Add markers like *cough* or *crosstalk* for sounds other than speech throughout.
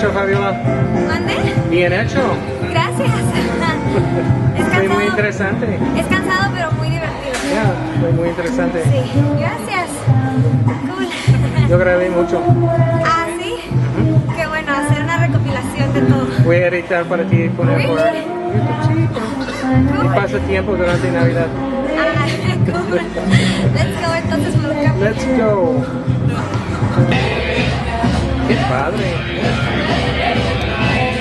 hecho, Fabiola. Bien hecho. Gracias. *laughs* es Muy, cansado. muy interesante. Es cansado, pero muy divertido. Ya, muy, muy interesante. Sí, gracias. Cool. *laughs* Yo grabé mucho. ah, sí. Qué bueno, hacer una recopilación de todo. Voy a editar para ti y poner por Really? YouTube. Sí, y Cool. pasa tiempo durante Navidad. Ah, cool. *laughs* Let's go, entonces. Let's go. Qué padre.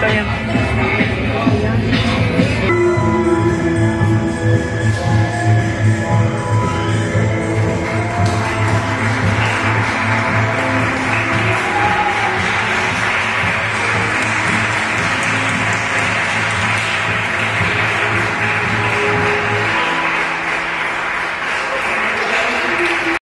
再见。